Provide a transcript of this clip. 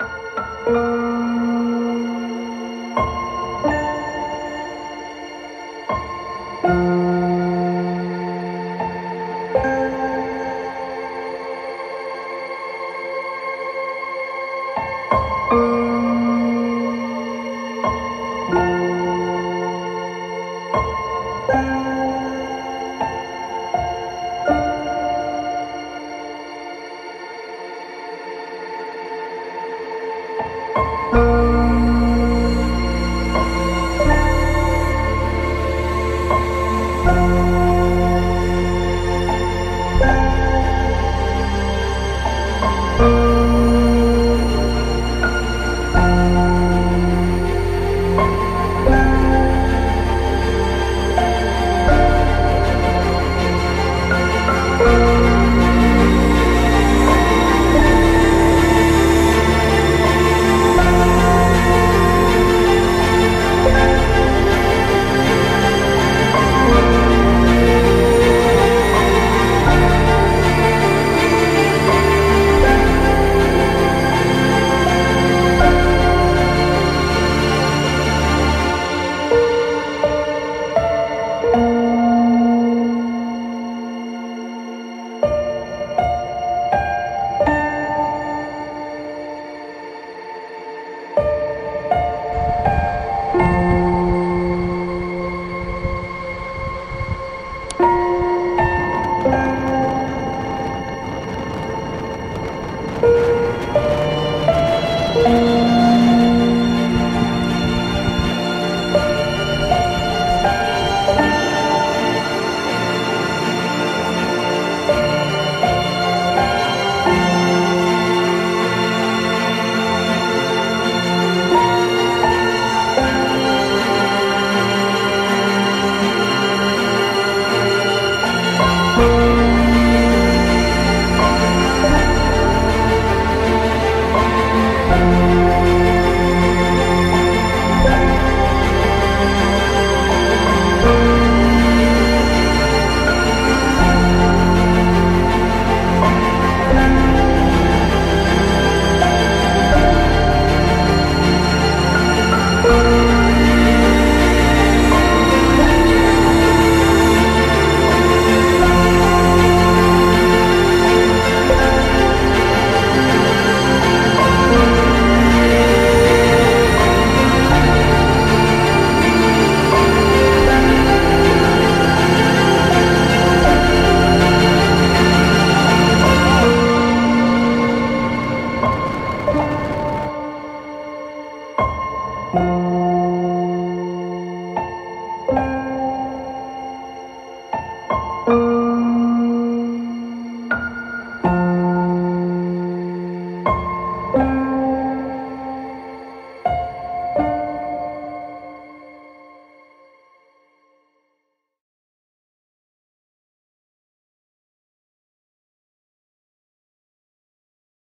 Música